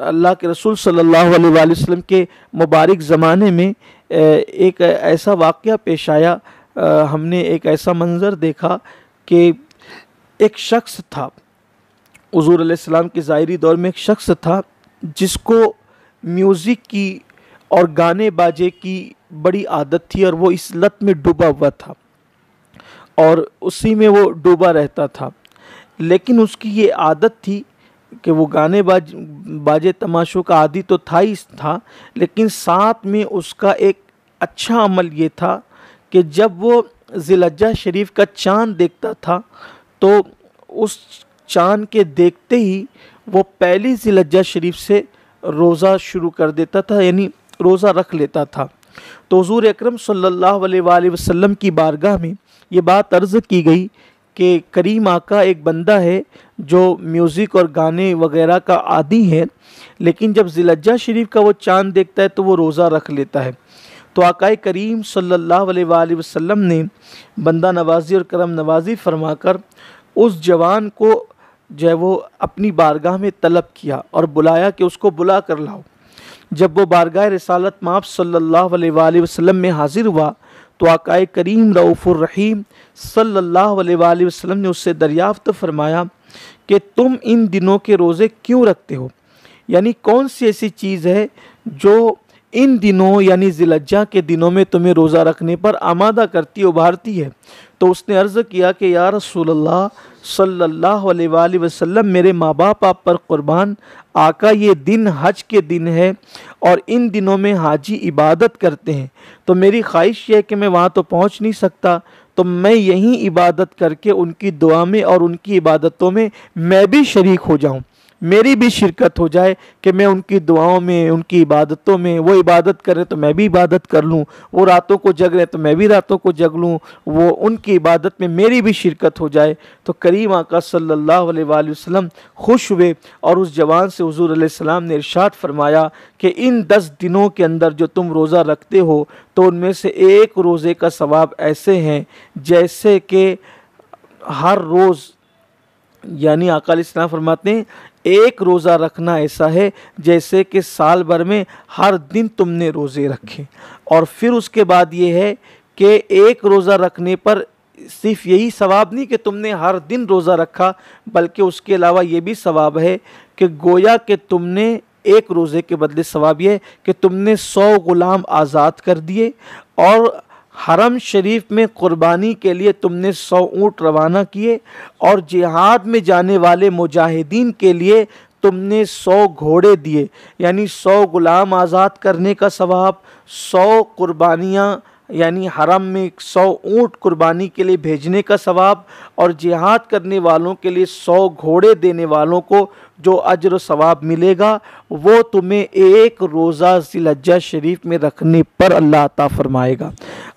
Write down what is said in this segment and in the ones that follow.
اللہ کے رسول صلی اللہ علیہ وآلہ وسلم کے مبارک زمانے میں ایک ایسا واقعہ پیش آیا۔ ہم نے ایک ایسا منظر دیکھا کہ ایک شخص تھا۔ حضور علیہ السلام کے ظاہری دور میں ایک شخص تھا جس کو میوزک کی اور گانے باجے کی بڑی عادت تھی اور وہ اس لت میں ڈوبا ہوا تھا اور اسی میں وہ ڈوبا رہتا تھا۔ لیکن اس کی یہ عادت تھی کہ وہ گانے باج، باجے تماشوں کا عادی تو تھا ہی تھا، لیکن ساتھ میں اس کا ایک اچھا عمل یہ تھا کہ جب وہ ذیلجہ شریف کا چاند دیکھتا تھا تو اس چاند کے دیکھتے ہی وہ پہلی ذیلجہ شریف سے روزہ شروع کر دیتا تھا یعنی روزہ رکھ لیتا تھا۔ تو حضور اکرم صلی اللہ علیہ وآلہ وسلم کی بارگاہ میں یہ بات عرض کی گئی کہ کریم آقا ایک بندہ ہے جو میوزک اور گانے وغیرہ کا عادی ہے، لیکن جب ذلجہ شریف کا وہ چاند دیکھتا ہے تو وہ روزہ رکھ لیتا ہے۔ تو آقا کریم صلی اللہ علیہ وآلہ وسلم نے بندہ نوازی اور کرم نوازی فرما کر اس جوان کو جو ہے وہ اپنی بارگاہ میں طلب کیا اور بلایا کہ اس کو بلا کر لاؤ۔ جب وہ بارگاہ رسالت ماپ صلی اللہ علیہ وآلہ وسلم میں حاضر ہوا تو آقائے کریم رعف الرحیم صلی اللہ علیہ وآلہ وسلم نے اس سے دریافت فرمایا کہ تم ان دنوں کے روزے کیوں رکھتے ہو؟ یعنی کون سی ایسی چیز ہے جو ان دنوں یعنی ذلجہ کے دنوں میں تمہیں روزہ رکھنے پر آمادہ کرتی، ابھارتی ہے؟ تو اس نے عرض کیا کہ یا رسول اللہ صلی اللہ علیہ وآلہ وسلم میرے ماں باپ آپ پر قربان، آقا یہ دن حج کے دن ہے اور ان دنوں میں حاجی عبادت کرتے ہیں۔ تو میری خواہش یہ ہے کہ میں وہاں تو پہنچ نہیں سکتا، تو میں یہیں عبادت کر کے ان کی دعا میں اور ان کی عبادتوں میں میں بھی شریک ہو جاؤں۔ میری بھی شرکت ہو جائے کہ میں ان کی دعاؤں میں، ان کی عبادتوں میں وہ عبادت کریں تو میں بھی عبادت کر لوں، وہ راتوں کو جگ رہے تو میں بھی راتوں کو جگ لوں، وہ ان کی عبادت میں میری بھی شرکت ہو جائے۔ تو کریم آقا صلی اللہ علیہ وآلہ وسلم خوش ہوئے اور اس جوان سے حضور علیہ السلام نے ارشاد فرمایا کہ ان دس دنوں کے اندر جو تم روزہ رکھتے ہو تو ان میں سے ایک روزے کا ثواب ایسے ہیں جیسے کہ ہر روز یعنی آقا علیہ السلام فرماتے ہیں، ایک روزہ رکھنا ایسا ہے جیسے کہ سال بھر میں ہر دن تم نے روزے رکھے۔ اور پھر اس کے بعد یہ ہے کہ ایک روزہ رکھنے پر صرف یہی ثواب نہیں کہ تم نے ہر دن روزہ رکھا، بلکہ اس کے علاوہ یہ بھی ثواب ہے کہ گویا کہ تم نے ایک روزے کے بدلے ثواب یہ ہے کہ تم نے سو غلام آزاد کر دیے۔ اور حرم شریف میں قربانی کے لیے تم نے سو اونٹ روانہ کیے اور جہاد میں جانے والے مجاہدین کے لیے تم نے سو گھوڑے دیے یعنی سو غلام آزاد کرنے کا ثواب، سو قربانیاں یعنی حرم میں سو اونٹ قربانی کے لیے بھیجنے کا ثواب اور جہاد کرنے والوں کے لیے سو گھوڑے دینے والوں کو جو اجر و ثواب ملے گا، وہ تمہیں ایک روزہ ذلجہ شریف میں رکھنے پر اللہ عطا فرمائے گا۔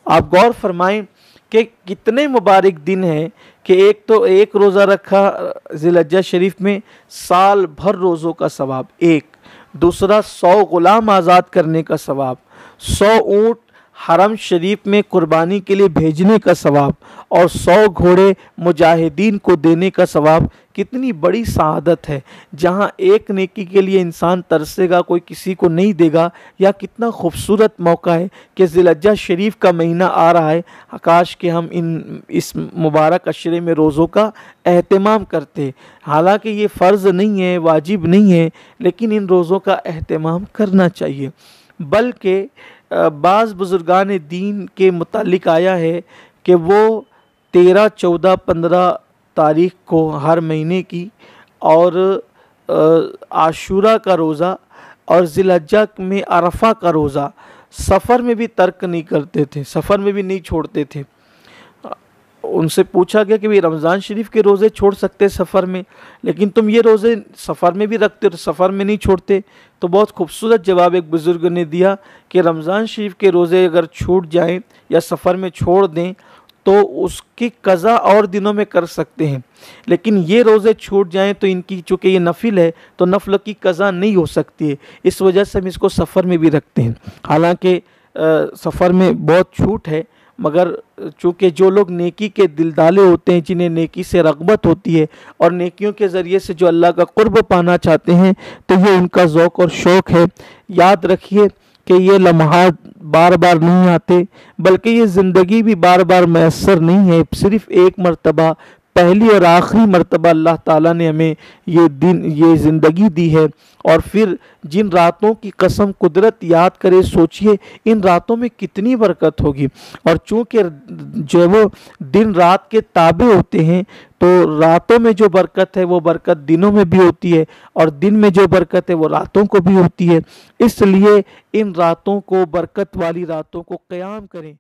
آپ غور فرمائیں کہ کتنے مبارک دن ہیں کہ ایک تو ایک روزہ رکھا ذلجہ شریف میں سال بھر روزوں کا ثواب، ایک، دوسرا، سو غلام آزاد کرنے کا ثواب، سو اونٹ حرم شریف میں قربانی کے لیے بھیجنے کا ثواب اور سو گھوڑے مجاہدین کو دینے کا ثواب کتنی بڑی سعادت ہے۔ جہاں ایک نیکی کے لیے انسان ترسے گا، کوئی کسی کو نہیں دے گا، یا کتنا خوبصورت موقع ہے کہ ذلجہ شریف کا مہینہ آ رہا ہے۔ آکاش کہ ہم ان، اس مبارک اشرے میں روزوں کا اہتمام کرتے حالانکہ یہ فرض نہیں ہے، واجب نہیں ہے، لیکن ان روزوں کا اہتمام کرنا چاہیے۔ بلکہ بعض بزرگان دین کے متعلق آیا ہے کہ وہ تیرہ، چودہ، پندرہ تاریخ کو ہر مہینے کی اور عاشورہ کا روزہ اور ذلحجہ میں عرفہ کا روزہ سفر میں بھی ترک نہیں کرتے تھے، سفر میں بھی نہیں چھوڑتے تھے۔ ان سے پوچھا گیا کہ رمضان شریف کے روزے چھوڑ سکتے سفر میں؟ لیکن تم یہ روزے سفر میں بھی رکھتے سفر میں نہیں چھوڑتے۔ تو بہت خوبصورت جواب ایک بزرگ نے دیا کہ رمضان شریف کے روزے اگر چھوٹ جائیں یا سفر میں چھوڑ دیں تو اس کی قضا اور دنوں میں کر سکتے ہیں۔ لیکن یہ روزے چھوٹ جائیں تو ان کی، چونکہ یہ نفل ہے، تو نفل کی قضا نہیں ہو سکتی ہے۔ اس وجہ سے ہم اس کو سفر میں بھی رکھتے ہیں۔ حالانکہ سفر میں بہت چھوٹ ہے۔ مگر چونکہ جو لوگ نیکی کے دلدالے ہوتے ہیں، جنہیں نیکی سے رغبت ہوتی ہے اور نیکیوں کے ذریعے سے جو اللہ کا قرب پانا چاہتے ہیں، تو یہ ان کا ذوق اور شوق ہے۔ یاد رکھیے کہ یہ لمحات بار بار نہیں آتے، بلکہ یہ زندگی بھی بار بار میسر نہیں ہے۔ صرف ایک مرتبہ پہلی اور آخری مرتبہ اللہ تعالیٰ نے ہمیں یہ دن، یہ زندگی دی ہے۔ اور پھر جن راتوں کی قسم قدرت یاد کرے، سوچئے ان راتوں میں کتنی برکت ہوگی۔ اور چونکہ جو وہ دن رات کے تابع ہوتے ہیں، تو راتوں میں جو برکت ہے، وہ برکت دنوں میں بھی ہوتی ہے۔ اور دن میں جو برکت ہے، وہ راتوں کو بھی ہوتی ہے۔ اس لیے ان راتوں کو، برکت والی راتوں کو قیام کریں۔